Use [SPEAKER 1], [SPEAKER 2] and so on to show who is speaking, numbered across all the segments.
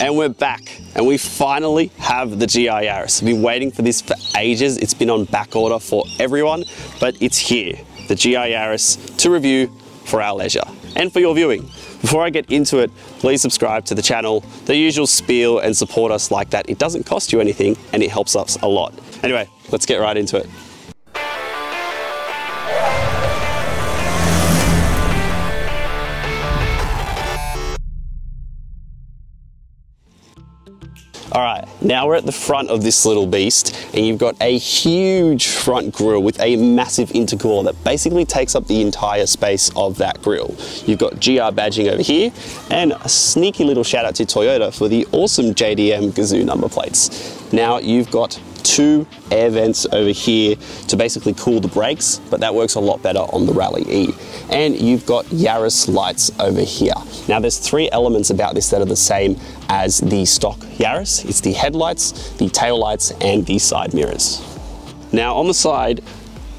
[SPEAKER 1] And we're back, and we finally have the GR Yaris. I've been waiting for this for ages. It's been on back order for everyone, but it's here, the GR Yaris, to review for our leisure and for your viewing. Before I get into it, please subscribe to the channel, the usual spiel and support us like that. It doesn't cost you anything and it helps us a lot. Anyway, let's get right into it. All right, now we're at the front of this little beast and you've got a huge front grille with a massive intercooler that basically takes up the entire space of that grille. You've got GR badging over here and a sneaky little shout out to Toyota for the awesome JDM Gazoo number plates. Now you've got two air vents over here to basically cool the brakes, but that works a lot better on the Rally E. And you've got Yaris lights over here. Now there's three elements about this that are the same as the stock Yaris. It's the headlights, the tail lights, and the side mirrors. Now on the side,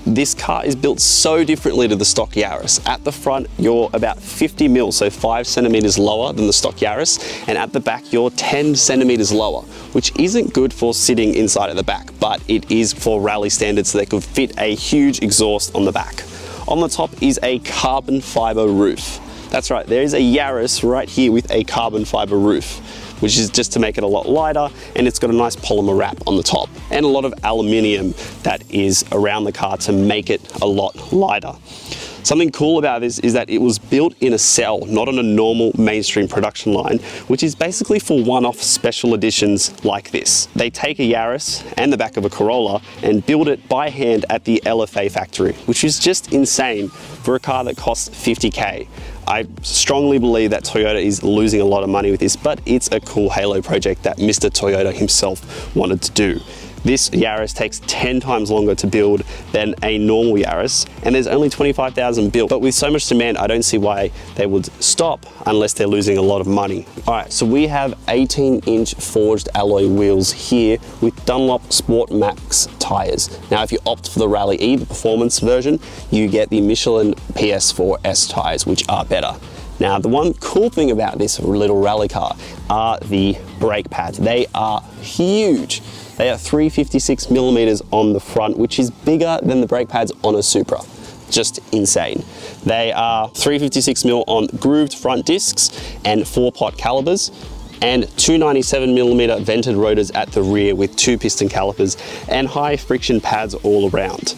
[SPEAKER 1] this car is built so differently to the stock Yaris. At the front, you're about 50 mil, so five centimeters lower than the stock Yaris, and at the back, you're 10 centimeters lower, which isn't good for sitting inside at the back, but it is for rally standards, so they could fit a huge exhaust on the back. On the top is a carbon fiber roof. That's right, there is a Yaris right here with a carbon fiber roof which is just to make it a lot lighter and it's got a nice polymer wrap on the top and a lot of aluminium that is around the car to make it a lot lighter. Something cool about this is that it was built in a cell, not on a normal mainstream production line, which is basically for one-off special editions like this. They take a Yaris and the back of a Corolla and build it by hand at the LFA factory, which is just insane for a car that costs 50K. I strongly believe that Toyota is losing a lot of money with this, but it's a cool halo project that Mr. Toyota himself wanted to do. This Yaris takes 10 times longer to build than a normal Yaris, and there's only 25,000 built. But with so much demand, I don't see why they would stop unless they're losing a lot of money. All right, so we have 18 inch forged alloy wheels here with Dunlop Sport Maxx tires. Now, if you opt for the Rally E, the performance version, you get the Michelin PS4S tires, which are better. Now, the one cool thing about this little rally car are the brake pads. They are huge. They are 356 millimeters on the front, which is bigger than the brake pads on a Supra. Just insane. They are 356 mil on grooved front discs and four pot calipers and 297 millimeter vented rotors at the rear with two piston calipers and high friction pads all around.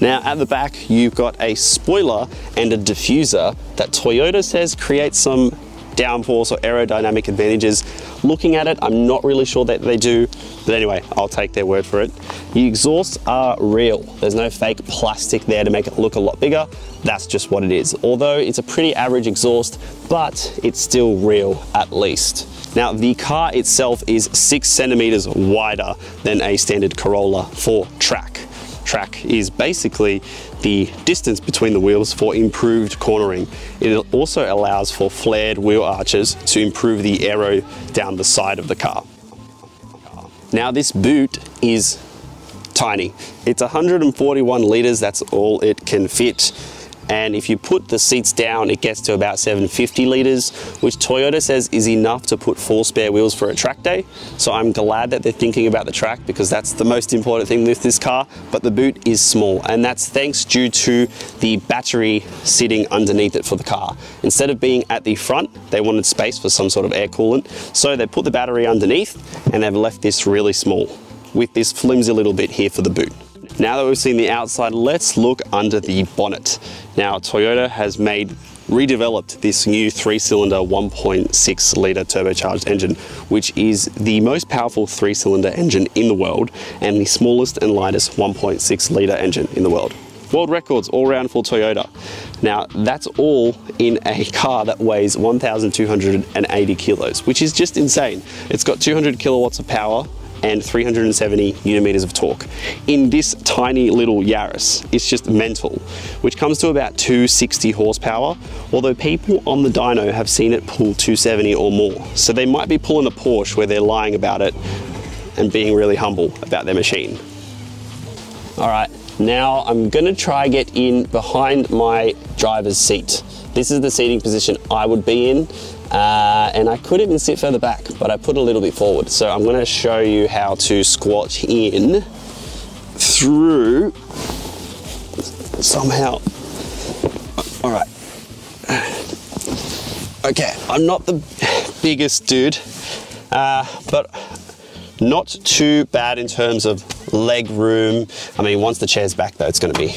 [SPEAKER 1] Now at the back, you've got a spoiler and a diffuser that Toyota says creates some downforce or aerodynamic advantages. Looking at it, I'm not really sure that they do, but anyway, I'll take their word for it. The exhausts are real. There's no fake plastic there to make it look a lot bigger. That's just what it is. Although it's a pretty average exhaust, but it's still real at least. Now the car itself is six centimeters wider than a standard Corolla for track track is basically the distance between the wheels for improved cornering. It also allows for flared wheel arches to improve the aero down the side of the car. Now this boot is tiny. It's 141 litres, that's all it can fit and if you put the seats down it gets to about 750 litres which Toyota says is enough to put four spare wheels for a track day. So I'm glad that they're thinking about the track because that's the most important thing with this car but the boot is small. And that's thanks due to the battery sitting underneath it for the car. Instead of being at the front they wanted space for some sort of air coolant. So they put the battery underneath and they've left this really small with this flimsy little bit here for the boot now that we've seen the outside, let's look under the bonnet. Now, Toyota has made redeveloped this new three-cylinder 1.6 litre turbocharged engine, which is the most powerful three-cylinder engine in the world and the smallest and lightest 1.6 litre engine in the world. World records all round for Toyota. Now that's all in a car that weighs 1,280 kilos, which is just insane. It's got 200 kilowatts of power, and 370 newton meters of torque. In this tiny little Yaris, it's just mental, which comes to about 260 horsepower, although people on the dyno have seen it pull 270 or more. So they might be pulling a Porsche where they're lying about it and being really humble about their machine. All right, now I'm gonna try get in behind my driver's seat. This is the seating position I would be in Uh, and I could even sit further back, but I put a little bit forward. So I'm gonna show you how to squat in through somehow. All right. Okay, I'm not the biggest dude, uh, but not too bad in terms of leg room. I mean, once the chair's back though, it's gonna be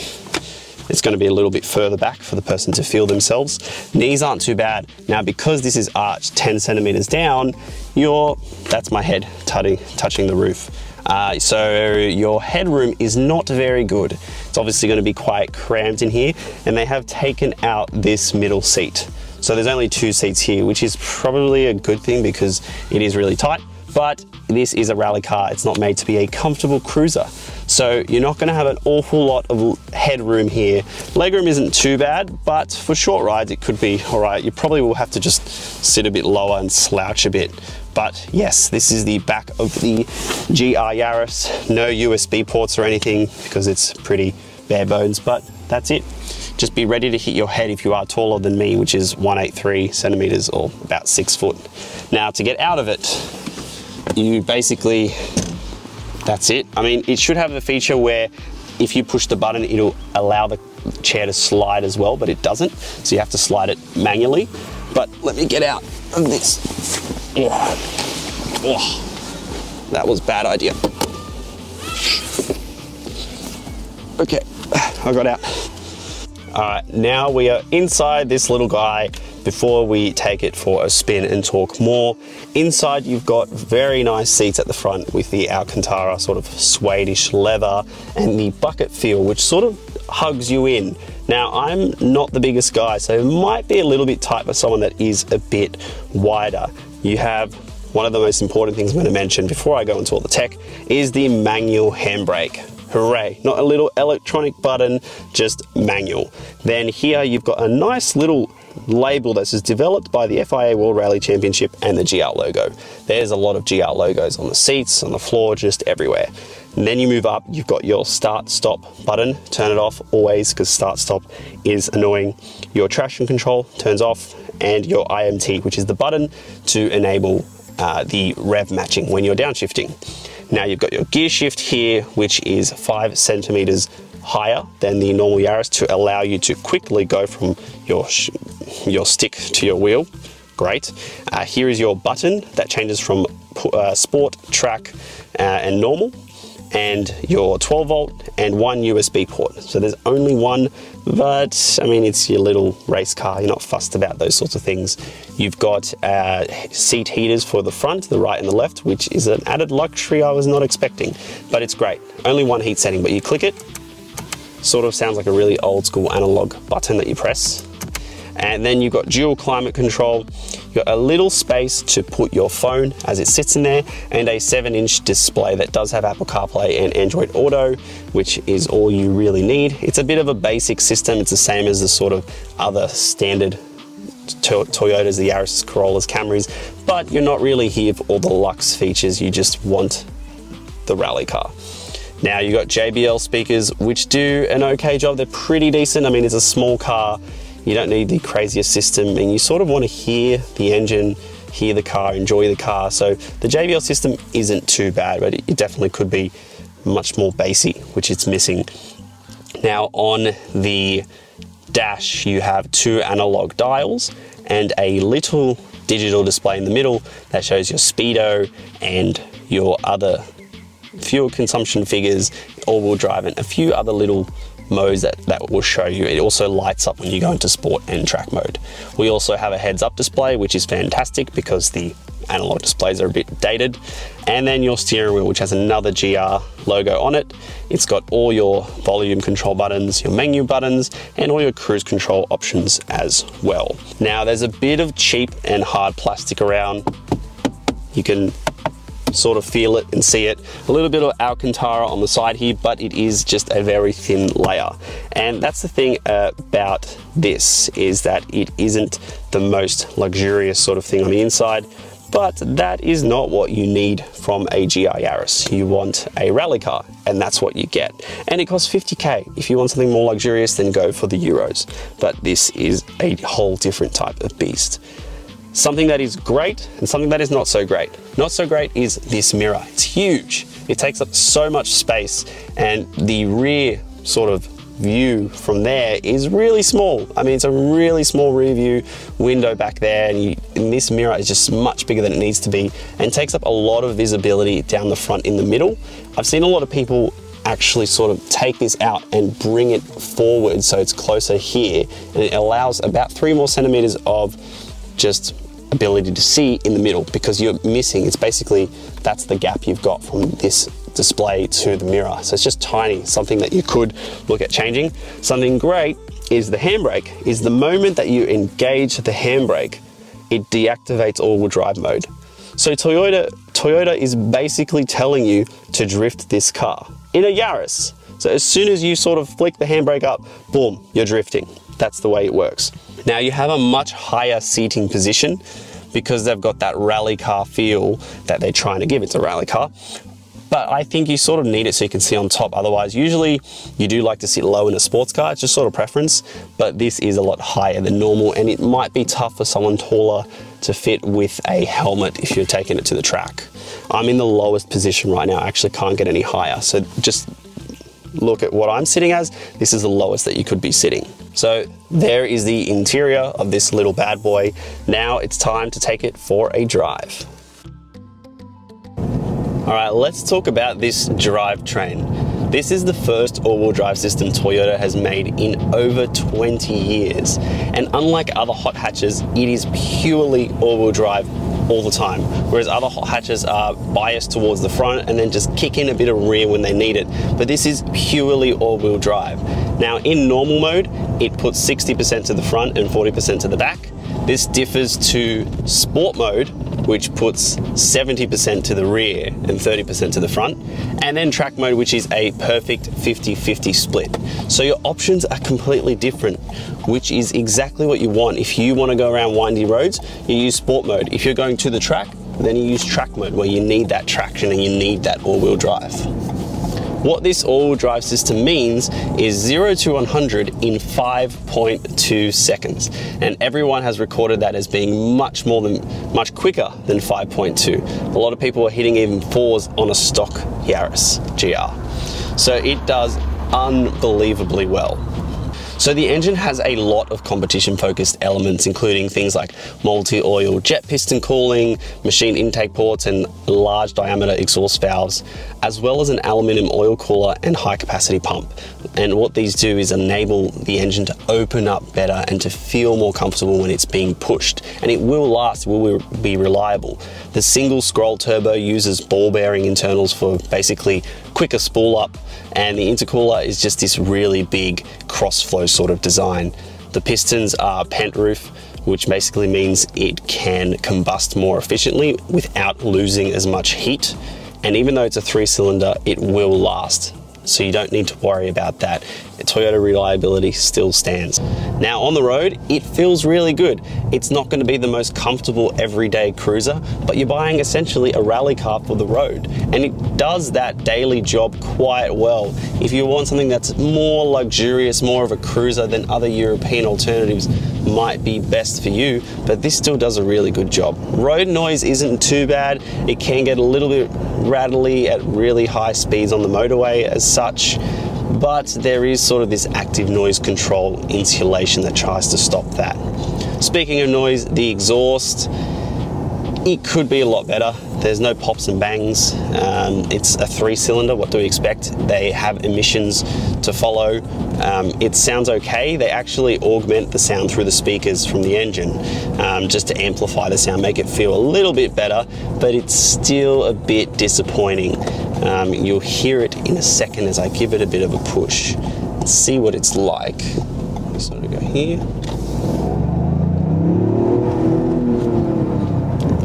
[SPEAKER 1] it's going to be a little bit further back for the person to feel themselves. Knees aren't too bad. Now, because this is arched 10 centimeters down, your that's my head touching, touching the roof. Uh, so your headroom is not very good. It's obviously going to be quite cramped in here, and they have taken out this middle seat. So there's only two seats here, which is probably a good thing because it is really tight but this is a rally car. It's not made to be a comfortable cruiser. So you're not gonna have an awful lot of headroom here. Legroom isn't too bad, but for short rides, it could be all right. You probably will have to just sit a bit lower and slouch a bit. But yes, this is the back of the GR Yaris. No USB ports or anything because it's pretty bare bones, but that's it. Just be ready to hit your head if you are taller than me, which is 183 centimeters or about six foot. Now to get out of it, you basically, that's it. I mean, it should have a feature where if you push the button, it'll allow the chair to slide as well, but it doesn't. So you have to slide it manually. But let me get out of this. Oh, oh, that was bad idea. Okay, I got out. All right, now we are inside this little guy before we take it for a spin and talk more. Inside, you've got very nice seats at the front with the Alcantara sort of suede-ish leather and the bucket feel, which sort of hugs you in. Now, I'm not the biggest guy, so it might be a little bit tight for someone that is a bit wider. You have one of the most important things I'm going to mention before I go into all the tech is the manual handbrake. Hooray, not a little electronic button, just manual. Then here you've got a nice little label that says developed by the FIA World Rally Championship and the GR logo. There's a lot of GR logos on the seats, on the floor, just everywhere. And then you move up, you've got your start stop button, turn it off always because start stop is annoying. Your traction control turns off and your IMT, which is the button to enable uh, the rev matching when you're downshifting. Now you've got your gear shift here, which is five centimeters higher than the normal Yaris to allow you to quickly go from your, your stick to your wheel. Great. Uh, here is your button that changes from uh, sport, track, uh, and normal and your 12 volt and one USB port. So there's only one, but I mean, it's your little race car. You're not fussed about those sorts of things. You've got uh, seat heaters for the front, the right and the left, which is an added luxury I was not expecting, but it's great. Only one heat setting, but you click it, sort of sounds like a really old school analog button that you press. And then you've got dual climate control. You've got a little space to put your phone as it sits in there and a seven inch display that does have Apple CarPlay and Android Auto, which is all you really need. It's a bit of a basic system. It's the same as the sort of other standard Toyotas, the Yaris, Corollas, Camrys, but you're not really here for all the luxe features. You just want the rally car. Now you've got JBL speakers, which do an okay job. They're pretty decent. I mean, it's a small car. You don't need the craziest system and you sort of want to hear the engine, hear the car, enjoy the car. So the JBL system isn't too bad, but it definitely could be much more bassy, which it's missing. Now on the dash, you have two analog dials and a little digital display in the middle that shows your speedo and your other fuel consumption figures, all-wheel drive, and a few other little modes that, that will show you. It also lights up when you go into sport and track mode. We also have a heads-up display, which is fantastic because the analog displays are a bit dated. And then your steering wheel, which has another GR logo on it. It's got all your volume control buttons, your menu buttons, and all your cruise control options as well. Now, there's a bit of cheap and hard plastic around. You can sort of feel it and see it. A little bit of Alcantara on the side here, but it is just a very thin layer. And that's the thing about this is that it isn't the most luxurious sort of thing on the inside, but that is not what you need from a GR Yaris. You want a rally car, and that's what you get. And it costs 50k. If you want something more luxurious, then go for the Euros. But this is a whole different type of beast. Something that is great and something that is not so great. Not so great is this mirror. It's huge. It takes up so much space and the rear sort of view from there is really small. I mean, it's a really small rear view window back there and, you, and, this mirror is just much bigger than it needs to be and takes up a lot of visibility down the front in the middle. I've seen a lot of people actually sort of take this out and bring it forward so it's closer here and it allows about three more centimeters of just ability to see in the middle because you're missing, it's basically, that's the gap you've got from this display to the mirror. So it's just tiny, something that you could look at changing. Something great is the handbrake, is the moment that you engage the handbrake, it deactivates all-wheel drive mode. So Toyota, Toyota is basically telling you to drift this car in a Yaris. So as soon as you sort of flick the handbrake up, boom, you're drifting. That's the way it works. Now you have a much higher seating position because they've got that rally car feel that they're trying to give. It's a rally car. But I think you sort of need it so you can see on top. Otherwise, usually you do like to sit low in a sports car. It's just sort of preference. But this is a lot higher than normal and it might be tough for someone taller to fit with a helmet if you're taking it to the track. I'm in the lowest position right now. I actually can't get any higher. So just look at what I'm sitting as. This is the lowest that you could be sitting. So there is the interior of this little bad boy. Now it's time to take it for a drive. All right, let's talk about this drivetrain. This is the first all-wheel drive system Toyota has made in over 20 years. And unlike other hot hatches, it is purely all-wheel drive all the time, whereas other hot hatches are biased towards the front and then just kick in a bit of rear when they need it. But this is purely all-wheel drive. Now in normal mode, it puts 60% to the front and 40% to the back. This differs to sport mode, which puts 70% to the rear and 30% to the front, and then track mode, which is a perfect 50-50 split. So your options are completely different, which is exactly what you want. If you want to go around windy roads, you use sport mode. If you're going to the track, then you use track mode where you need that traction and you need that all-wheel drive. What this all-wheel drive system means is 0 to 100 in 5.2 seconds. And everyone has recorded that as being much more than, much quicker than 5.2. A lot of people are hitting even fours on a stock Yaris GR. So it does unbelievably well. So the engine has a lot of competition focused elements, including things like multi-oil jet piston cooling, machine intake ports, and large diameter exhaust valves, as well as an aluminium oil cooler and high capacity pump. And what these do is enable the engine to open up better and to feel more comfortable when it's being pushed. And it will last, will be reliable. The single scroll turbo uses ball bearing internals for basically quicker spool up and the intercooler is just this really big cross flow sort of design. The pistons are pent roof, which basically means it can combust more efficiently without losing as much heat. And even though it's a three cylinder, it will last so you don't need to worry about that. Toyota reliability still stands. Now on the road, it feels really good. It's not going to be the most comfortable everyday cruiser, but you're buying essentially a rally car for the road. And it does that daily job quite well. If you want something that's more luxurious, more of a cruiser than other European alternatives might be best for you, but this still does a really good job. Road noise isn't too bad. It can get a little bit rattly at really high speeds on the motorway as such, but there is sort of this active noise control insulation that tries to stop that. Speaking of noise, the exhaust, it could be a lot better. There's no pops and bangs. Um, it's a three cylinder. What do we expect? They have emissions to follow. Um, it sounds okay. They actually augment the sound through the speakers from the engine um, just to amplify the sound, make it feel a little bit better, but it's still a bit disappointing. Um, you'll hear it in a second as I give it a bit of a push. Let's see what it's like. Sort of go here.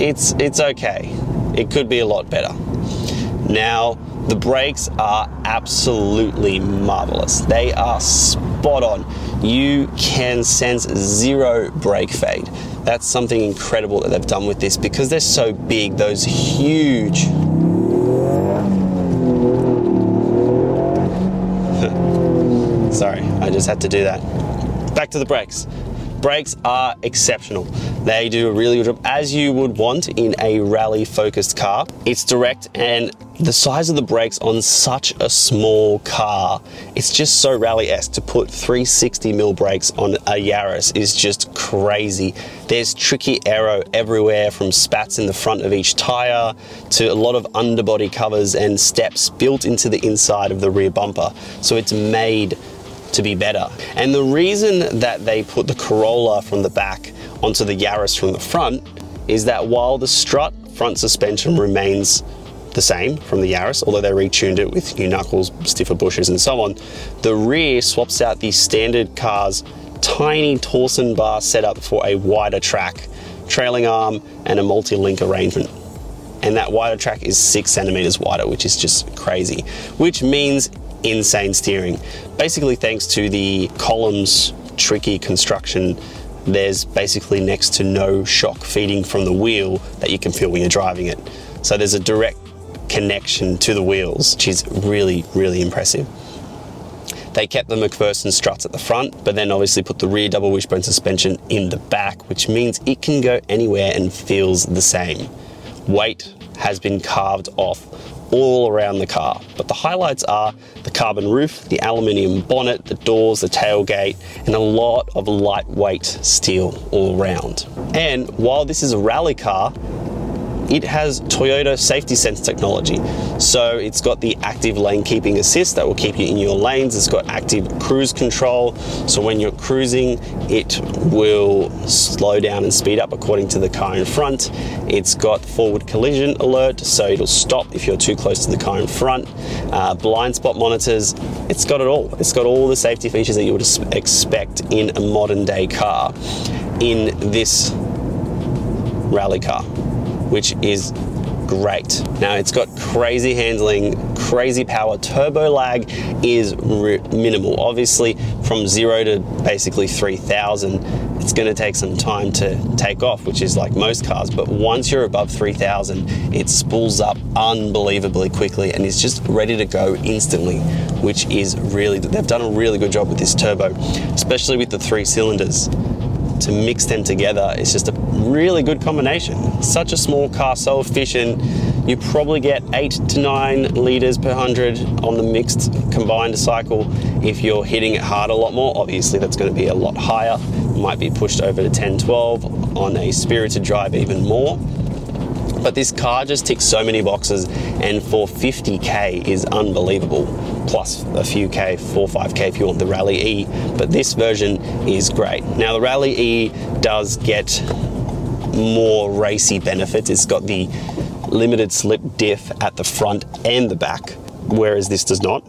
[SPEAKER 1] It's it's okay. It could be a lot better. Now, the brakes are absolutely marvelous. They are spot on. You can sense zero brake fade. That's something incredible that they've done with this because they're so big, those huge Sorry, I just had to do that. Back to the brakes. Brakes are exceptional. They do a really good job, as you would want in a rally focused car. It's direct and the size of the brakes on such a small car, it's just so rally-esque to put 360 mil brakes on a Yaris is just crazy. There's tricky aero everywhere from spats in the front of each tire to a lot of underbody covers and steps built into the inside of the rear bumper. So it's made to be better. And the reason that they put the Corolla from the back onto the Yaris from the front is that while the strut front suspension remains the same from the Yaris, although they retuned it with new knuckles, stiffer bushes, and so on. The rear swaps out the standard car's tiny torsion bar setup for a wider track, trailing arm, and a multi-link arrangement. And that wider track is six centimeters wider, which is just crazy, which means insane steering. Basically, thanks to the columns tricky construction there's basically next to no shock feeding from the wheel that you can feel when you're driving it. So there's a direct connection to the wheels, which is really, really impressive. They kept the MacPherson struts at the front, but then obviously put the rear double wishbone suspension in the back, which means it can go anywhere and feels the same. Weight has been carved off all around the car, but the highlights are the carbon roof, the aluminium bonnet, the doors, the tailgate, and a lot of lightweight steel all around. And while this is a rally car, it has Toyota Safety Sense technology. So it's got the active lane keeping assist that will keep you in your lanes. It's got active cruise control. So when you're cruising, it will slow down and speed up according to the car in front. It's got forward collision alert, so it'll stop if you're too close to the car in front. Uh, blind spot monitors. It's got it all. It's got all the safety features that you would expect in a modern day car in this rally car which is great. Now it's got crazy handling, crazy power. Turbo lag is minimal. Obviously from zero to basically 3000, it's gonna take some time to take off, which is like most cars. But once you're above 3000, it spools up unbelievably quickly and is just ready to go instantly, which is really, they've done a really good job with this turbo, especially with the three cylinders to mix them together is just a really good combination. Such a small car, so efficient. You probably get eight to nine liters per hundred on the mixed combined cycle. If you're hitting it hard a lot more, obviously that's going to be a lot higher. Might be pushed over to 10, 12 on a spirited drive even more. But this car just ticks so many boxes and for 50k is unbelievable. Plus a few k, 4 5k if you want the Rally E. But this version is great. Now the Rally E does get more racy benefits. It's got the limited slip diff at the front and the back, whereas this does not.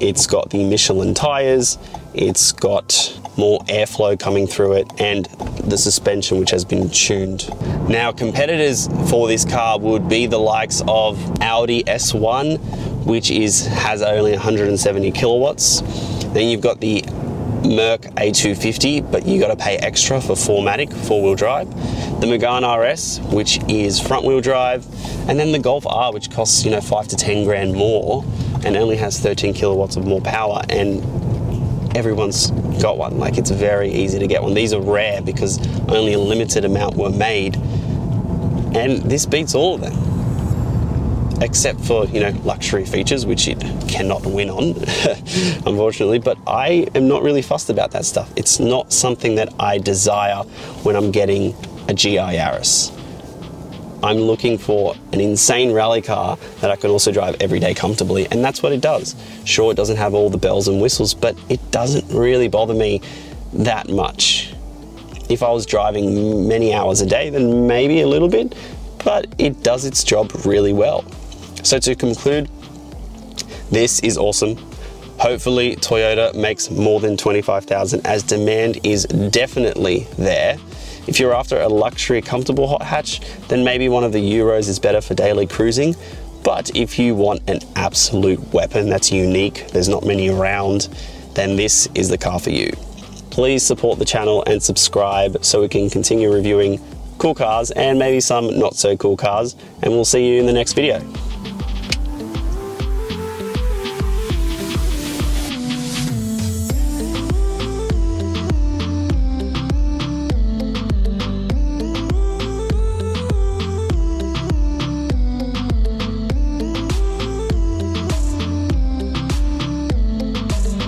[SPEAKER 1] It's got the Michelin tires, it's got more airflow coming through it, and the suspension which has been tuned. Now competitors for this car would be the likes of Audi S1, which is has only 170 kilowatts. Then you've got the Merc A250, but you got to pay extra for 4MATIC, four-wheel drive. The Megane RS, which is front-wheel drive, and then the Golf R, which costs you know five to ten grand more, and only has 13 kilowatts of more power. And everyone's got one. Like it's very easy to get one. These are rare because only a limited amount were made. And this beats all of them. Except for, you know, luxury features, which it cannot win on, unfortunately. But I am not really fussed about that stuff. It's not something that I desire when I'm getting a GR Yaris. I'm looking for an insane rally car that I can also drive every day comfortably, and that's what it does. Sure, it doesn't have all the bells and whistles, but it doesn't really bother me that much. If I was driving many hours a day, then maybe a little bit, but it does its job really well. So to conclude, this is awesome. Hopefully Toyota makes more than 25,000 as demand is definitely there. If you're after a luxury, comfortable hot hatch, then maybe one of the Euros is better for daily cruising. But if you want an absolute weapon that's unique, there's not many around, then this is the car for you. Please support the channel and subscribe so we can continue reviewing cool cars and maybe some not so cool cars. And we'll see you in the next video.